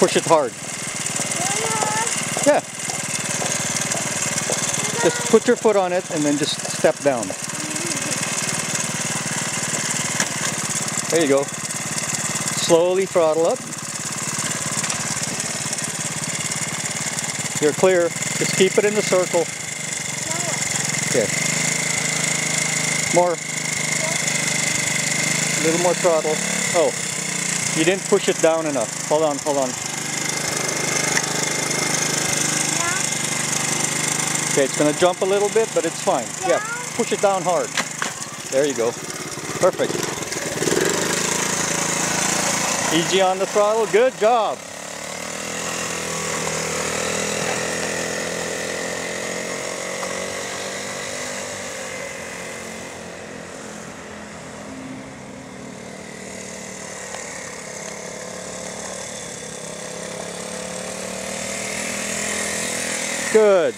Push it hard. Yeah. Just put your foot on it and then just step down. There you go. Slowly throttle up. You're clear. Just keep it in the circle. Okay. More. A little more throttle. Oh, you didn't push it down enough. Hold on, hold on. Okay, it's going to jump a little bit, but it's fine. Yeah, push it down hard. There you go. Perfect. Easy on the throttle. Good job. Good.